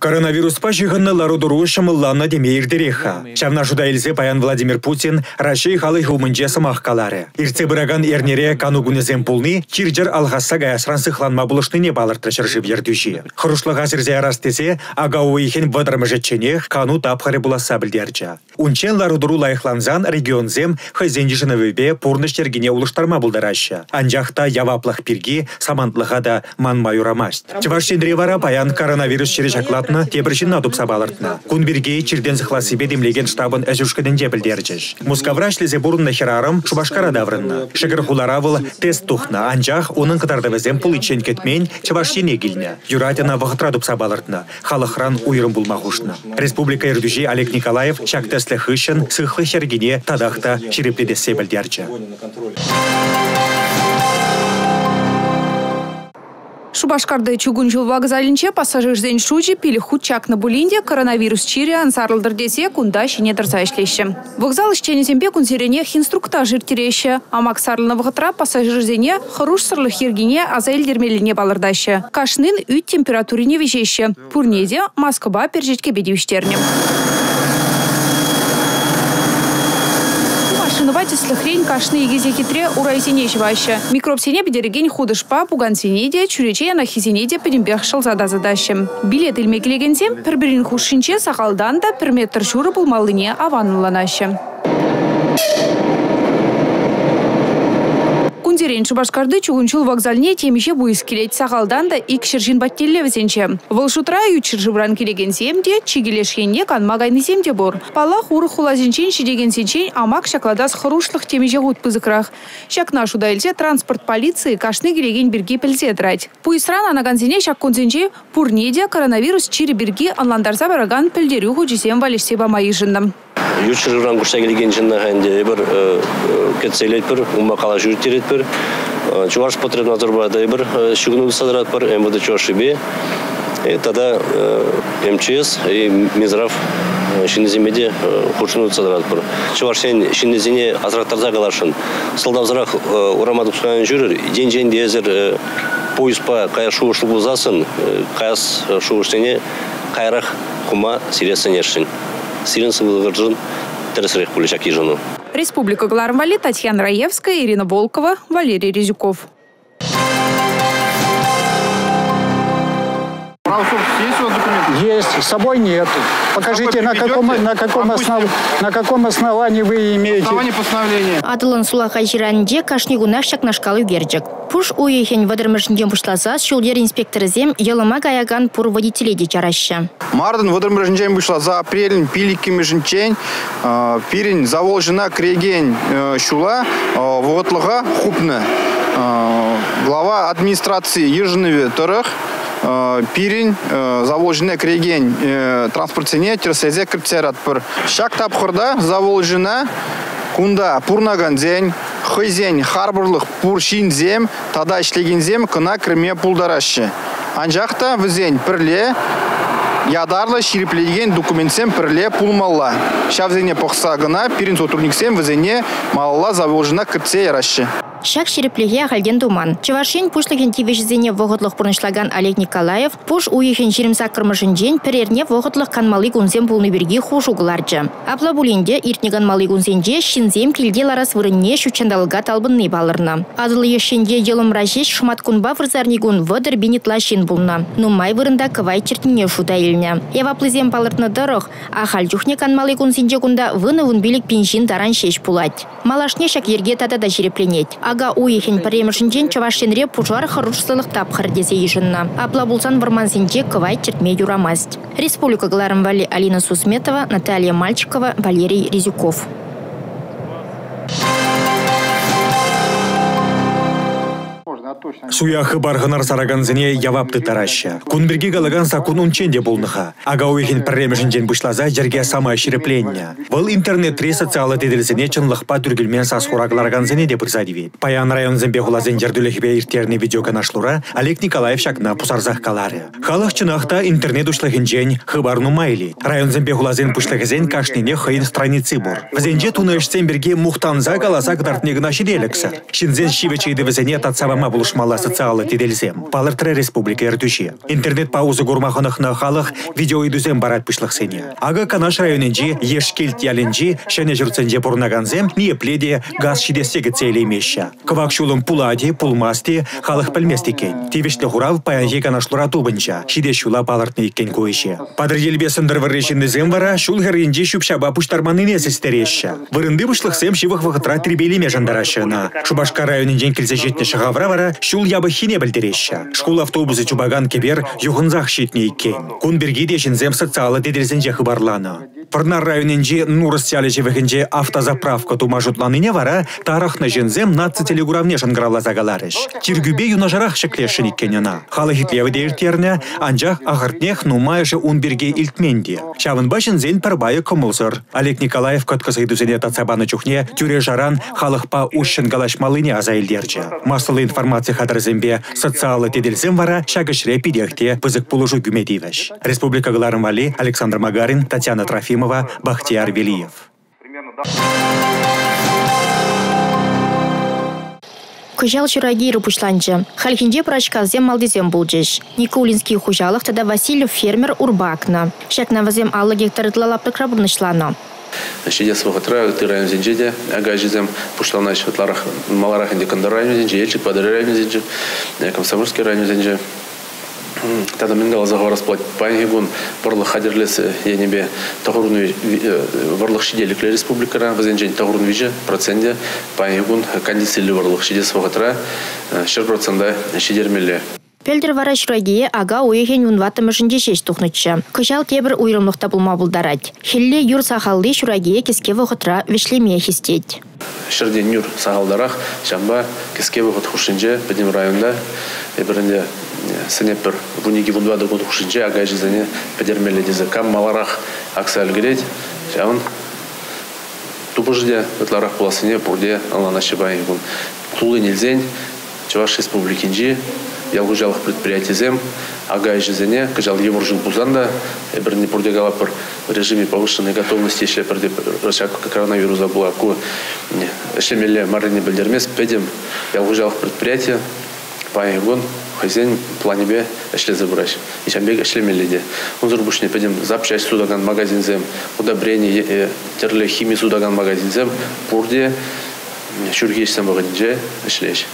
Коронавирус пашығынны ларудыру шымылланна демейірдіреха. Шамна жуда елзе паян Владимир Путин Рашей халы хумынже сымақ калары. Ирце бұраган ернере канугунезем пулны чирджер алғасса гаясран сықланма бұлышныне балыртты шыржып ердюші. Хұрышлы ғасырзе арастесе ага уйхен вадырмыжетчене кану тапхары буласа білдерчі. Унчен ларудыру лайықланзан регионзем хызенжішіні вебе пурныштергене улыштарма бұлдарашы. Анжақта яваплық пирги самантлыға да манма юрамаст. Чывашшендре вара паян коронавирус через Латна тебіршін тупса балыртна. Кунберге чирден себе демлеген штабын әзюшкідінде білдерчіш. Мускавраш лезе бурынна херарым шубашкара даврынна. Шыгыр хуларавыл тест тухна, анжақ оның қытардывызем пул ичен кетмен чавашшене келіне. Юратина вғытра тупса балыртна. Халықран уйрым. Республика Ирдюжи Олег Николаев шак теслі хышын сықлы хергене тадақта шерепледесе білдерчі. Шубашкарды чугунжул вокзалинче пассажирден шучи пили хучак на булинде коронавирус чири ансарлдыр десе кунда шине дырса ишлеші. Вокзал ишченесембе кунсерене инструктаж иртиреші. Амак сарлына вғытра пассажирдене хыруш сырлы хиргине азайл дермеліне балырдашы. Кашнын үт температурине вежеші. Пурнеде Москва пержетке бедевіштерне. Шинывательслы хрень кашны егезе хитре урайзине жваща. Микроб сене бедереген худышпа пуган сенеде, чурече на хизенеде педембех шылзада задащым. Билет илме келегенсем, пір-бірін хушинче сақалдан да пір метр журы бұлмалыне аваныланашы. Кунзерен Шубашкарды чугунчул вокзалне темеше буйыз келет сағалдан да ик шыржин баттелле візенче. Выл шутра ют шыржыбран келеген семде, чигелешкенне канма гайны семде бор. Палах уры хулазинчен шидеген сенчен амак шакладас хырушлық темеше гуд пызыкрах. Шакна шуда транспорт полиции кашны келеген бірге пілзе драть. Пуйсран шак кунзенче пурнеде коронавирус чири бірге анландарса бараган пілдерю хучисем валешсе бамайышындым ючурган курса келген жинна ханде бір кетселет бір умма кала жүртерет бір чуваш потреб назарбайда бір шугну садрат бір мвд чошибе тогда мчс и мизрав шинеземеде хуршыну садрат бір чувашен шинезине азрактарда калашын сылдавзырақ урамадып сукан жүрür ден жен дезер поезд-па кая шуышлы бұлзасын каяс шуыштене кайрах хума сиресенершин сирен сывылгыржын тересрех пулешак ежину. Республика Глармвали, Татьяна Раевская, Ирина Волкова, Валерий Резюков. Есть, с собой нет. Покажите, на каком, на, каком основ, на каком основании вы имеете. Основание постановления. Адылын сулаха жиранде кашнигунах шакнашкалы герджик. Пуш уехен вадырмышынден пушлазас, шулдер инспекторы зем, елыма гаяган пур водителей де чараща. Мардын пушла за апрелін пилики межінчен, э, пирин заволжына креген э, шула, э, вғытлыға хупны. Глава администрации Ежинове Тұрық, пирин заволжына креген транспортсене терсезе кіртсерат бір. Шак тапқырда заволжына кунда пурнаган зен, хызен харбырлық пур зем, тада зем кына кірме пулдарашы. Анжақта візен пірле ядарлы шириплеген документсем пірле пулмалла. Шавзене пықса гына пирин сотрудниксем візене малла заволжына кіртсе ярашы. Шак шереплеге халден думан. Чывашин пушлыген тивешізене вғытлық бұрыншлаган Олег Николаев пуш уйхен жиримса кырмышын перерне вғытлық канмалы гунзем пулны берге хушу гыларчы. Апла булинде иртнеган малы гунзенже шинзем килде ларас вырынне шучандалга талбынны балырна. Адылы ешенде елым ражеш шумат кунба вырзарнигун вăдыр бенетлашин булна. Нумай вырында кывай чертине шута илне. Ева плызем палыртны дырых, а халчухне канмалы гунзенже кунда выны вунбилик пинжин таран шеш пулать. Малашне шак ерге тата да жирепленет ага уйхен премшинчен чавашенре пужар хорошсылык тапхыр десе ежинна. Апла булсан вармансенче кывай чертме юрамасть. Республика Гларамвали Алина Сусметова, Наталья Мальчикова, Валерий Резюков. Суяхы барғынар сараганзыне явапты тараща. Кунберге галаган сакун унченде болныха. Ага уйхин пірремішінден бұшлаза жерге сама шірепленне. Бұл интернет-ре социалы теделзіне чынлықпа дүргілмен сас хурагларганзыне де бірзадивет. Паян район зімбе хулазен жердулехбе иртерне видеоканашлура Олег Николаев шакна пусарзах калары. Халық чынақта интернет ушлығынжен хыбарну майли. Район зімбе хулазен пушлығызен кашнине хыйын страницы бур. Візенже туны ішсен бірге мухтанза галаса гдартнегіна шиделіксір. Шинзен шивечейді візене татсабама булышма калашмала социалы теделзем. Палыртыры республика эрдүші. Интернет паузы гурмаханахна халық видео идузем барат пышлық сене. Ага канаш районенжи ешкелт яленжи шәне жүрценже бұрнаганзем ниепледе газ шидесегі цейлемеші. Квак шулым пулади, пулмасти, халық пілместі кен. Тивешлі хурав паянжи канашлура тубынча. Шиде шула палыртны иккен койші. Падыр елбесіндір варрешінді вара шул хәрінжи шүпшаба пуштарманын есістереші. Вырынды бұшлық сем шивық вақытра трибелеме жандарашына. Шубашка районен келсе жетіне шығавра вара шул ябы хине білдіреші. Школ автобусы чубаган кебер юғынзақ шетне иккен. Кун берге дешінзем социалы деделзенже хыбарланы. Пырнар районенже Нурыс сялежі вігінже автозаправка тума жұтланыне вара тарахны жінзем наци телегуравне жанграла загаларыш. Тиргюбе юнажарах шеклешін иккенена. Халы хитлеві дейіртерне, анжақ ағыртнех нумайжы унберге илтменде. Чавын башын зен парбайы кымылсыр. Олег Николаев көткізі дүзене тацабаны чухне тюре жаран халықпа ушын галашмалыне азайлерчі. Масылы информация хадырзембе социалы теделзем вара шагышре пидехте пызык пулыжу гюмедивеш. Республика Галарым Вали, Александр Магарин, Татьяна Трофимова, Бахтияр Велиев. Кыжал чураги рупушланчы. Халхинде прачказем малдезем булчыш. Никулинский хужалых тада Васильев фермер урбакна. Шакна вазем аллы гектары тлалапты крабурнышлана. Шидес вахатра ты район зенжеде, ага жизем пуштална шватларах маларах инде кандар район зенже, падар район зенже, комсомольский район зенже. Тада мингал заговор расплат пангигун барлық хадерлесі енебе тағырын барлық шиделіклер республикара вазенжен тағырын вижі проценте пангигун кондициялы барлық шидес вағатра шыр процента шидермелі. Пелдер вара шурагие ага уехен унваты мышынде шеш тухнычы. Кышал тебір уйрымлықта булма булдарать. Хилле юр сахалды шурагие кеске вғытра вешлеме хистеть. Шырден юр сахалдарах шамба кеске вғыт хушинже бедем районда ебірінде сенепір вуниги вунвады год хушинже ага жизане педермелі дезе кам маларах акса әлгірет. Жауын тупыжде ытларах буласыне бурде алана шибай гун. Тулы нельзень Чуваш республикинжи ялгужалық предприятие зем ага жизене кыжал евро жыл бузанда бір не бурде галапыр в режиме повышенной готовности еще бірде рычаг коронавируса была ку эшемеле марине білдермес педем ялгужалық предприятие паегон хозяин плане бе эшле забрать. Ишамбек эшлемеледе унзур бушне педем запчасть судаган магазин зем. Удобрение терле химия судаган магазин зем. Бурде шүргешсен бағынже эшлеш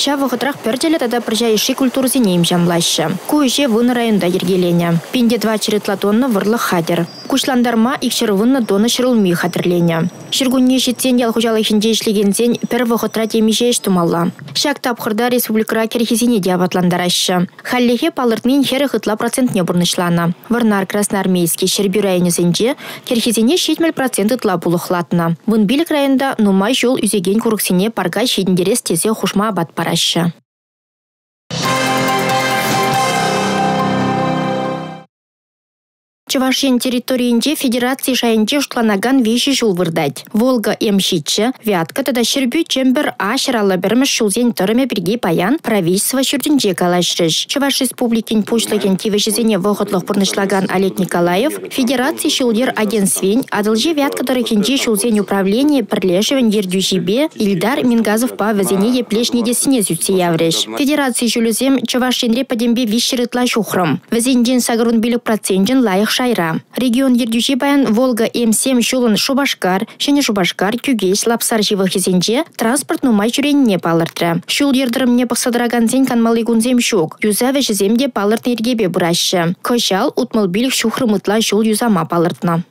Ша вғытрах пөрделі тада біржайши культурзенейм жамлашы. Куйше вын районда ергелене. Пинде два черетлатонны вырлы хадер. Кушландарма икшір вынны доны шырылмей хадырлене. Шыргунне жетсен ялхужалы хинде ишлегенсен пір вғытра темеше тумалла. Шак тапқырда республикара керхизине диабатландарашы. Халлехе палыртнин хері хытла процентне бұрнышлана. Варнар красноармейский шербю районезенде керхизине шетмел процент ытла булыхлатна. Вын билік нумай жол үзеген курыксине парга шедіндерес тезе хушма абат парашы. Чувашин территориинде федерации шайынче штланаган виши жул вырдать. Волга эмшичче, Вятка тада шербю чембер а шыралы бірміш шулзен тұрыме бірге паян правительство шүрдінже калашрыш. Чуваш республикин пушлыген тивешізене вғытлық пұрнышлаган Олег Николаев, федерации шулдер агентствен, адылже Вятка дырыкенже шулзен управление пірлешевен ердюжибе Ильдар Мингазов па візене еплешне десіне зүтсе явреш. Федерации шулюзем Чувашинре падембе вишерытла шухрым. Візенден сагырун билік процентен лайық шайра. Регион ердюши баян Волга М7 шулын Шубашкар, және Шубашкар, Кюгейс, Лапсар живы хизенже транспорт нумай жүреніне палыртры. Шул ердірімне пықсадыраган зен канмалы гунзем шук. Юза вешіземде палырт ергебе бұрашы. Кошал утмыл билік шухрымытла шул юзама палыртна.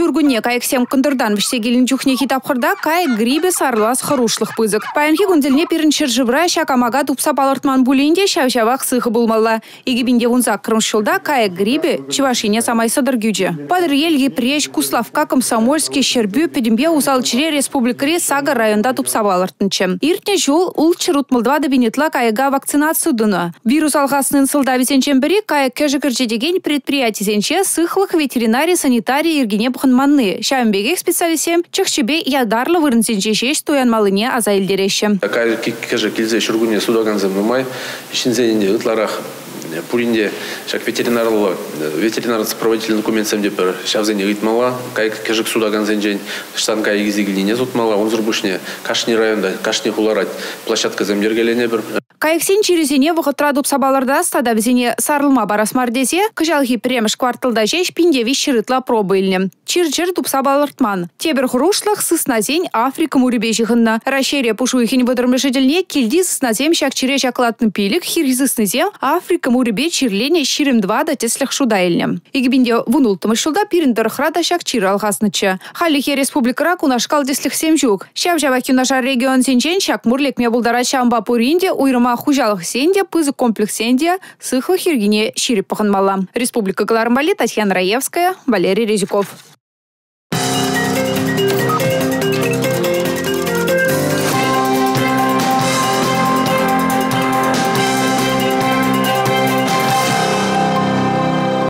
Шургунне кайыксем кындырдан віштегелін жүхне хитапқырда кай грибе сарлас харушлық пызык. Паянхи гүнзілне періншір жыбра шакамага тупса балыртман булинде шавшавақ сыхы булмалла. Егебінде вунзак кырмшылда кай грибе чывашине самай сыдыр гюджі. Падыр преш Куславка комсомольский шербю педембе усалчыре республикаре сага районда тупса балыртынчы. Иртне жол ул чырутмылдва бинетла кайга вакцинацию дыны. Вирус алғасының сылда висенчен бірі кай кәжікірже деген предприятисенче сыхлық ветеринарий санитарий ергене манны. Шамбеге специалисем чықшыбе ядарлы вырынсенче шеш тоянмалыне азайлдереші. Такая кеже килзе шургуне судаган земнумай, ишинзенде ытларах пулинде шак ветеринарлы ветеринар сопроводительный документ сәмде бір шавзене гитмала кай кежик судаган зенжен штан кай гизигилине зутмала он зурбушне кашни районда кашни хуларать площадка земдергелене бір Кайыксен черезене вғытра сабаларда стада бізіне сарылма барасмар десе, кыжалхи премеш кварталда жеш пиндеви шырытла пробы илне. Чир-чир тупсабалыртман. Тебір хурушлық сысназен Африка мурибе жығынна. Рашере пушуихин бұдырмышыділне келді сысназем шак чире жаклатны пилік хиргизыснызе Африка мурибе чирлене ширим два да теслях шуда илне. Игбинде вунултымы шулда пиріндір храда шак чир алғаснычы. Халихе республикара кунашкал деслих семжук. Шав жавак юнашар регион сенчен шак мурлек мебулдара шамба пуринде уйрыма Ма хужалық сенде, пызы комплекс сенде, сыхы хиргине ширип Республика Галармбали, Татьяна Раевская, Валерий Резюков.